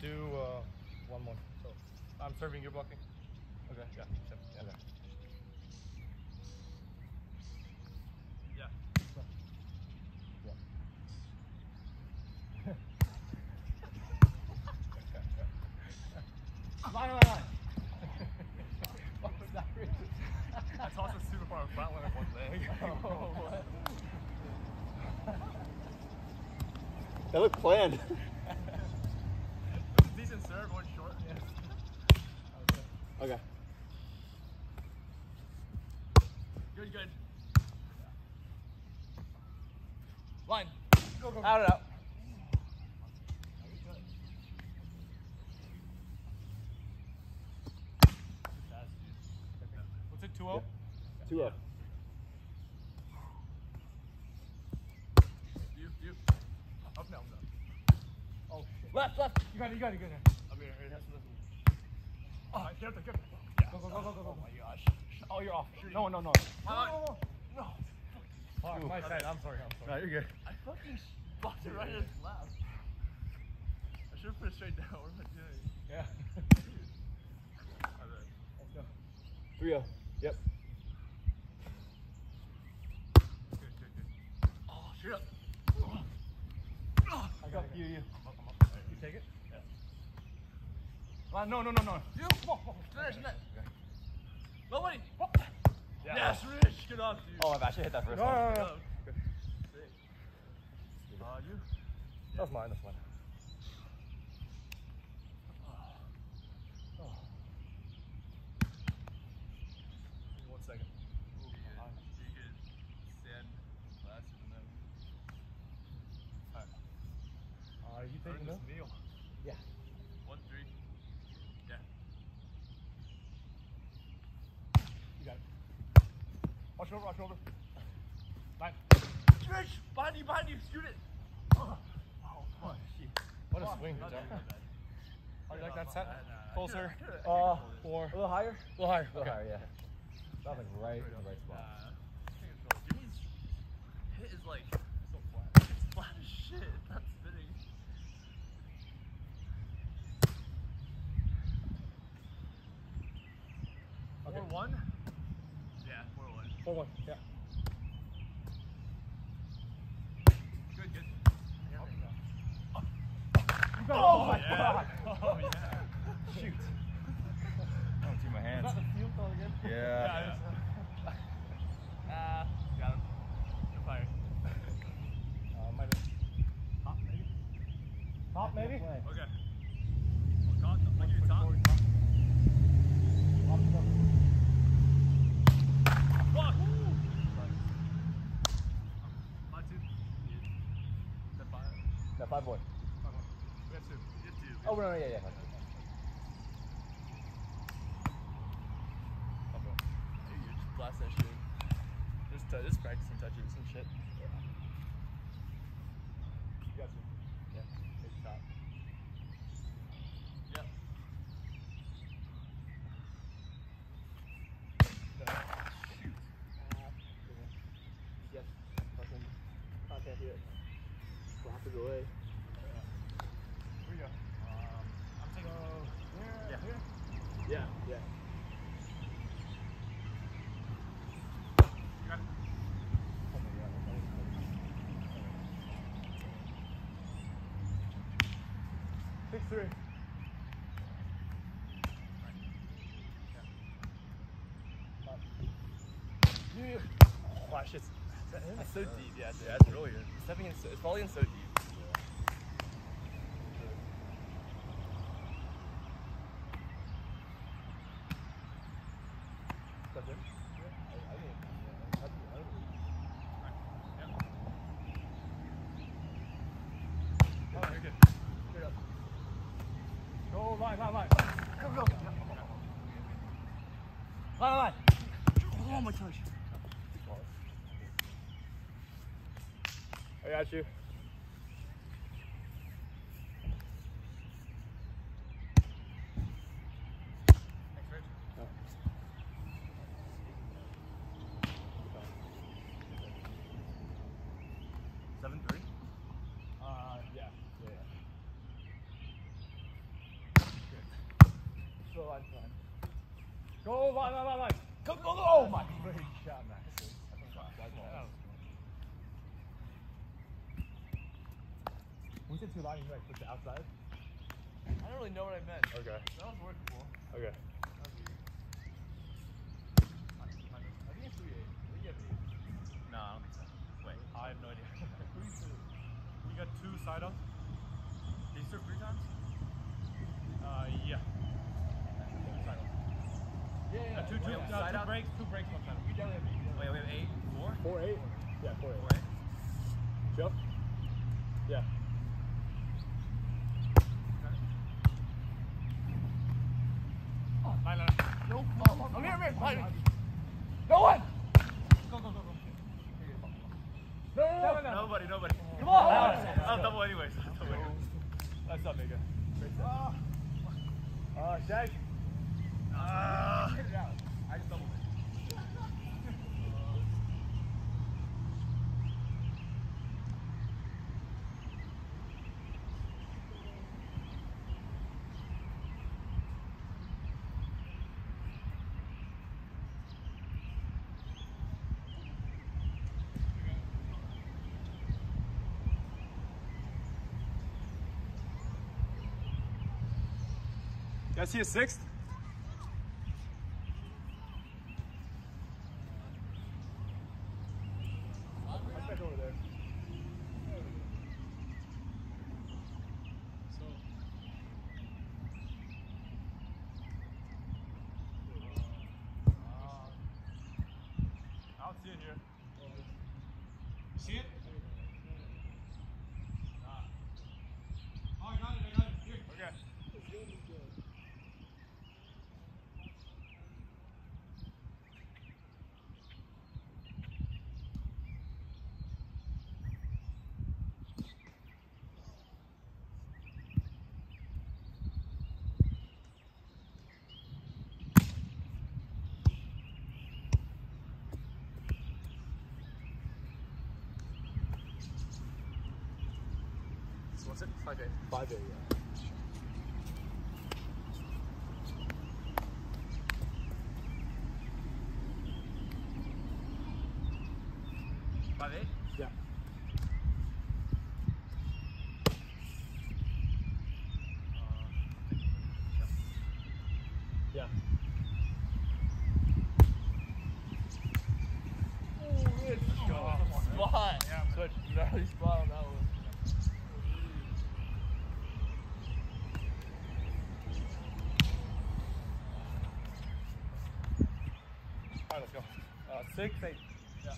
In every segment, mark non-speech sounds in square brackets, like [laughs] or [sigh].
do uh, one more. So I'm serving, you're blocking. Okay. Yeah. yeah. Okay. Yeah. Line, line, line. What was that, Richard? I tossed it super far front I one leg. [laughs] Oh, what? That looked planned. [laughs] it was a decent serve, one short. Okay. Good, good. Line. Go, go. Out it out. What's it, 2 0? Two up. You, you. Up now, up now. Oh, shit. Left, left. You got it, you got it, you got it. I'm here. It has to listen. Oh, careful, careful. Yeah. Go, go, go, go, go, go. Oh my gosh. Oh, you're off. No, no, no. No, no. Oh, my side. I'm sorry, I'm sorry. No, you're good. I fucking blocked it right in his lap. I should have put it straight down. What am I doing? Yeah. Alright. Let's go. Three up. Yep. Good, good, good. Oh, straight up. I got you, you. I'm up, I'm up. You take it? Yeah. Line, no, no, no, no. You, come on, come on. Finish, finish. Nobody. Yeah. Yes, Rich. get on, dude. Oh, I've actually hit that first No, one. no, no, Good no. on. Sick. Uh, you. That's mine, that's mine. Oh. One second. You could stand last and then. Alright. Are you taking this them? meal. Yeah. One, three. Yeah. You got it. Watch over, watch over. Line. Rich, behind you, behind you, shoot it. Oh, come on. What a Come swing, Not Joe. bad, not bad. How do you like that set? Nah, nah. Closer. Could've- Uh, four. A little higher? A little higher. A little Okay. higher, yeah. That was like right in the right spot. Uh, take control. Jimmy's hit is like so flat. It's flat as shit. It's not spinning. Okay. Four one. Yeah, four one. Four one. Yeah. Good, good. Oh, my yeah. god. Oh yeah. Shoot. I don't see my Is hands. that the field goal again? Yeah. Yeah. it's- Ah, got him. Good fire. Uh, might have. Top maybe. Top maybe. Okay. Well, Con, I'll give you top. Block. Five two. Is that five? Five. Oh, no, yeah, yeah. Hey, you just blast that shit. Just, uh, just practicing touches and shit. You got some. Yeah. Big shot. Yep. Yes. Fucking contact here. Blast it away. Here we go. Um, I'm taking. Here. Yeah. Here. Yeah, yeah. You got it. My god. Six three. Yeah. Oh, that shit's. That's so deep. Yeah, yeah, it's really good. It's. So, it's falling in so deep. Got you. Uh, go, line, line, line, line. Go, go, go. Oh my! Great shot, man. When we said two line, you like push it outside? I don't really know what I meant. Okay. That was workable. Okay. That was weird. I think it's 3 8. I think you have 8. No, I don't think so. Wait, I have no idea. [laughs] Three, two. You got two side ups? Did you serve three times? Uh, yeah. Two side. Yeah, Uh, two, two, Wait, uh, side two breaks, two breaks, one side up. We definitely have 8. Wait, we have 8? 4? Four, eight? Yeah, four, eight. 4 8. Yep. Yeah. Line, line. No, oh, I'm here, I'm here. Fine. No one! Go, go, go, go. No, no, no, no. Nobody, nobody. Come on. I'll double anyways. I'll double anyways. That's up, nigga. Ah. Uh, Shaq. Ah. I just doubled it. You guys see a sixth? I'll check over there. I don't see it here. See it? Oh, I got it, I got it. Here. Okay. What's it? 5 8. Five eight, yeah. Five eight? Yeah. Spot. Switch. Gnarly spot on that one. All right, let's go. Uh, six, eight. Yeah.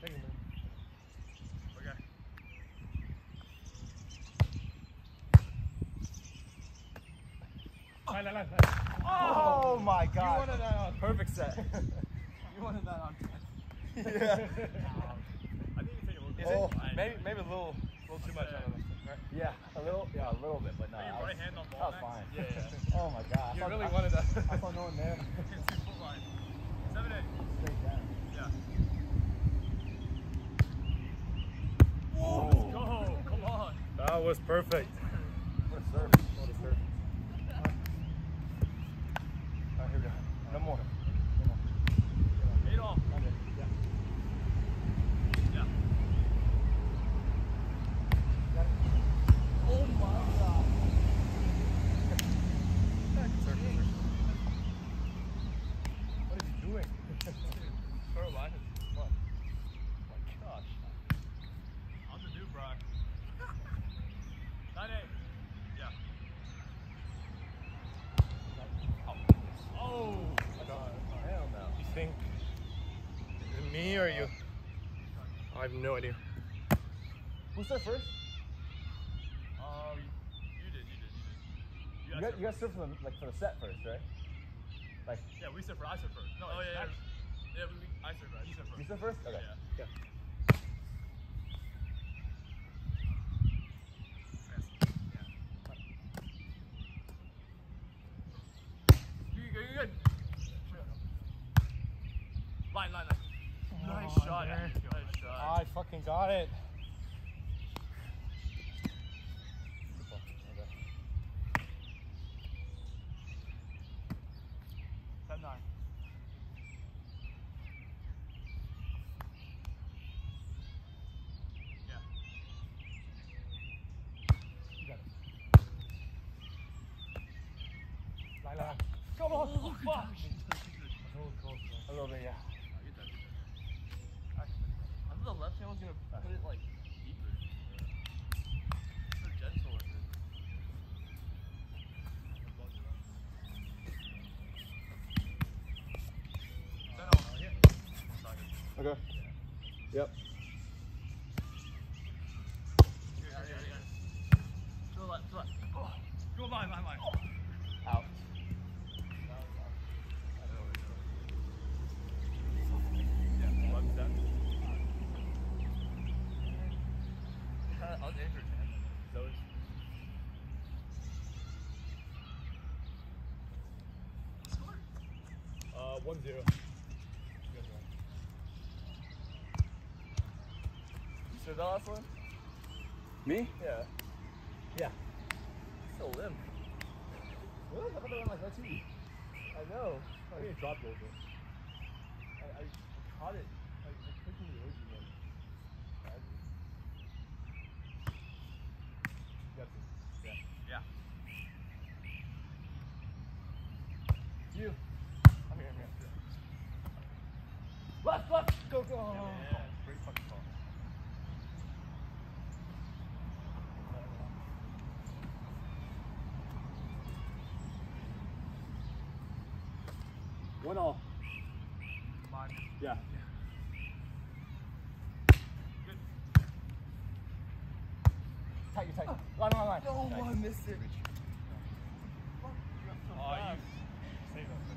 Take a minute. Okay. Line, line, line, line. Oh my god. You wanted that on. Perfect set. [laughs] You wanted that on yeah. [laughs] I think you take a look. Is Oh. Maybe, maybe a little, little too much on this. Right? Yeah, a little, yeah, a little bit, but no. Was- right hand on That was fine. Yeah, yeah. [laughs] oh my god. I thought- really I, wanted that. I saw no one there. That was perfect. What a serve. What a serve. Alright, here we go. No more. Eight off. Okay. Yeah. Yeah. Oh my god. What is he doing? Third line is what? Oh my gosh. On the do, Brock. Nine eight. Yeah. Oh. Hell no. You think is it me or you? I have no idea. Who's there first? Um, you did, you did, you did. You guys got, served you guys serve for the, like, for the set first, right? Like, Yeah, we said for I said first. No, oh yeah, yeah. Yeah, we, we, I said right. You said first. you said first? Okay. Yeah. Yeah. Got it. Ten nine. Yeah. You got it. Lila. Come on. Oh, fuck. A little bit, yeah. Was gonna put it like deeper. So gentle with it. Okay. Yep. To the left, to the left. Oh, go by, by, by. Out. Yeah, one step. I was injured, man. So it's Uh, one zero. You said the last one? Me? Yeah. Yeah. Still limp. Really? I thought they went like that too. I know. I think it dropped over. I, I caught it. I, I quickly released it. like, badly. Yes. Yeah. Yeah. You. I'm here, I'm here. Left, left. Go, go. Yeah, great fucking call. One all. Mine. Yeah. Good. Tight, you tight. Line, line, line. Oh, Nice. I missed it. Oh, fast. you save us.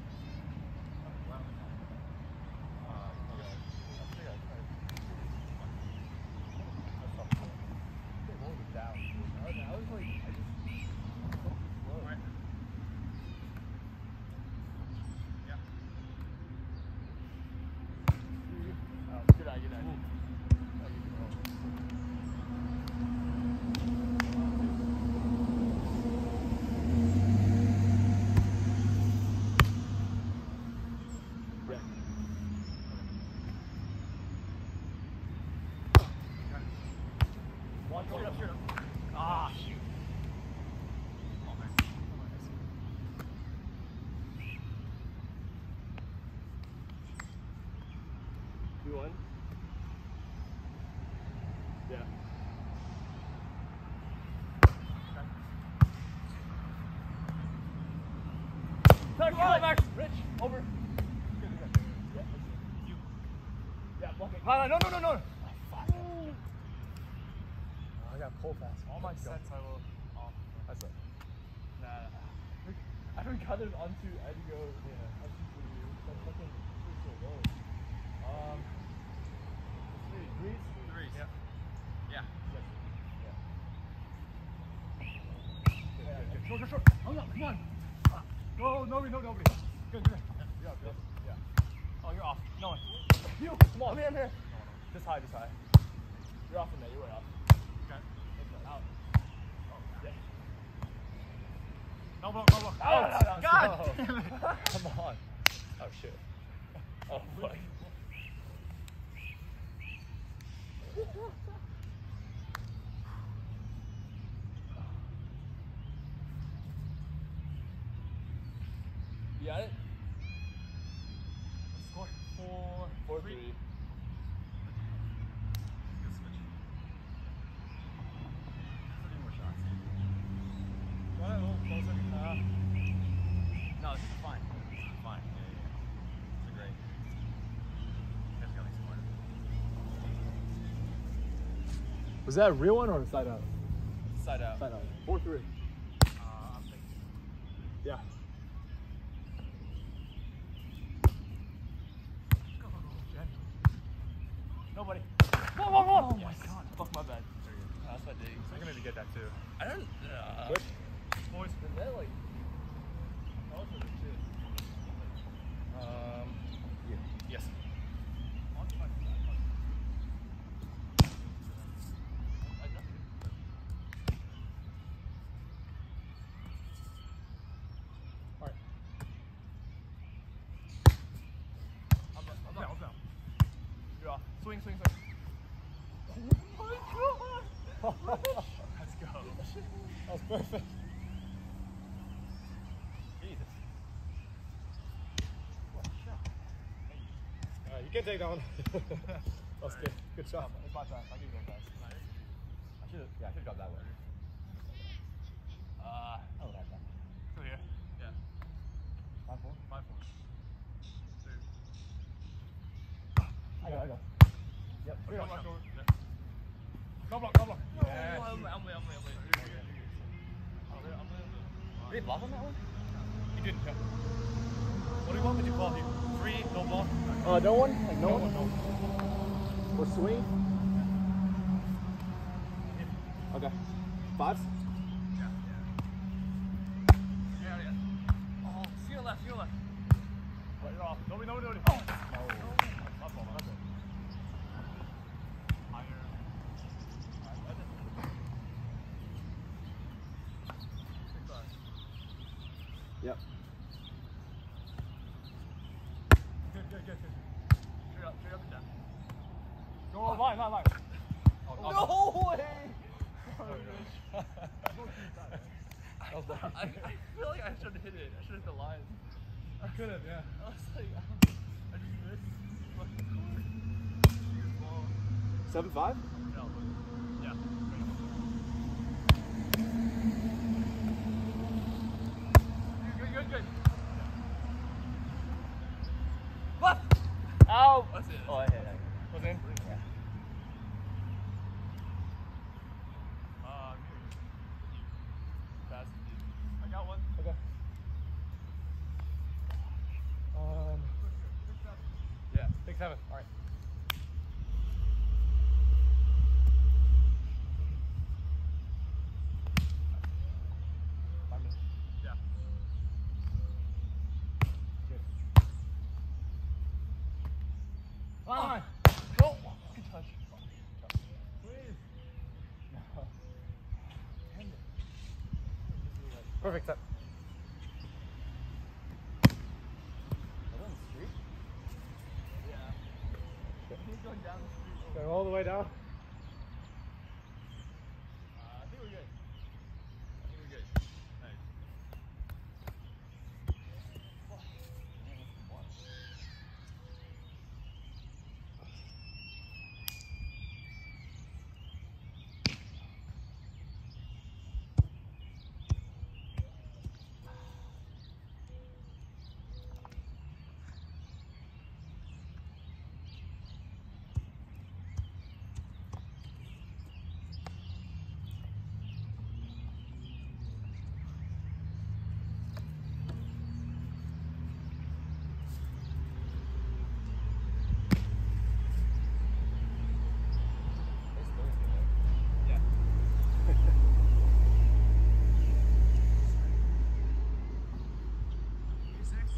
Good eye, good eye. One, Straight up, straight up. Ah, shoot. Two one. Yeah. Back, Right. back. Rich, over. Yeah, You. yeah, block it. Ah, no, no, no, no. Oh, I got pull fast. All my sets I will off. That's it. Nah. I haven't got it onto Edgo. Yeah. Onto for you. Fucking so low. Um, Three. Threes? threes. Yeah. Yeah. Yeah, good. Short, short, short. No, come on. Go, nobody, no, nobody. Good, good. Yeah, good. Yeah. Oh, you're off. No one. You. Come on, man, man. Just high, this high. You're off in there. You're way off. Okay. Out. Yeah. No block, no block. Out. Out. God Go. damn it. Come on. Oh shit. Oh fuck. You got it? Score. Four, four, Three. three. Good switch. Three more shots. Got it a little closer. Uh, No, this is fine. This is fine. yeah, yeah, yeah. It's a great. Guys got me smarter. Was that a real one or side out? Side out. Side out. Four three. Uh, Yeah. Nobody. Whoa, whoa, whoa. Oh my god. Fuck my bad. There you go. That's my dig. I'm gonna need to get that too. I don't. Uh, Which? Boys. Is that like? That was really shit. Um. Yes. I ducked it. Alright. I'm up. I'm Down, up. down. You're off. Swing, swing, swing. that Let's go. was perfect. Jesus. Good take that one. That's good. Good shot. It's my turn. I'll give you a. I should have. Yeah, I should have got that one. Uh, I would have that. still here. Yeah. Five four. My fault. Two. I go. I go. Yep. Okay, Go, I'm not go. going. Yeah. No block, no block. Oh, Yes. I'm, I'm, I'm, I'm, Did he block on that one? He didn't, yeah. What do you want me to call him? Three, no block? Uh, no one? Like no, No one? one, no. Or swing? Okay. Five? Yeah, yeah. Oh, see left, see left. Right, you're off. Nobody, nobody, nobody. No. My fault, my fault. Higher. Six five. Yep. Good, good, good, good. Straight up, straight up and down. Go, line, line, line. Oh, oh, No way! oh. I, I feel like I should have hit it. I should have hit the line. I could have, yeah. [laughs] I was like, I just missed. Fucking score. Seven five? No, yeah. Good, good, good. Left. Ow. That's it. Oh, I hit it. Was in? Yeah. Uh, pass it, dude. I got one. Okay. Um, Yeah. six, seven. All right. Five minutes. Yeah. Good. Line. Go. Good touch. Please. Perfect set. Yeah. He's going down the street. Going all the way down. Uh, I think we're good. I think we're good. Nice. Yeah. Six.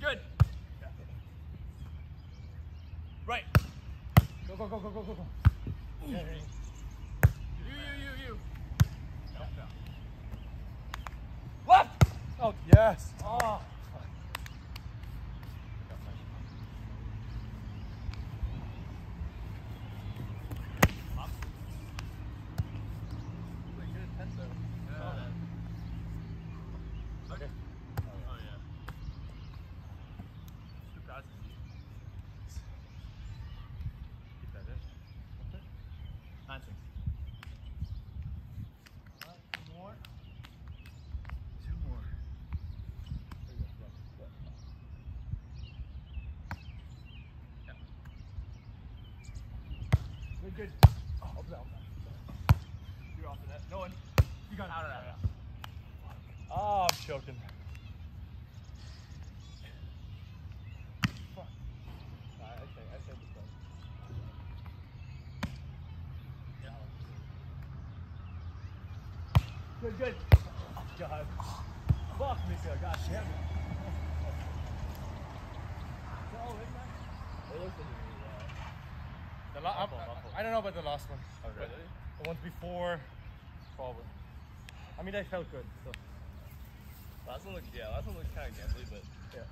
Good, good. Right. Go, go, go, go, go, go, go. You, you, you, you. Left. Oh, yes. Oh. Okay. Oh yeah. Two passes. Keep that in. Nine six. Alright, two more. Two more. Yeah. Good, good. Oh, open that, open You're off the net. No one. You got. Out of that. Oh, I'm choking. Fuck. I say, I say this one. Good, good. Oh, God. Fuck me, God. God damn it. It looks like you, The la- fault. I, I don't know about the last one. Oh, really? The ones before, probably. I mean, they felt good. So. Last one looked, yeah, last one looked kind of gambly, but Yeah.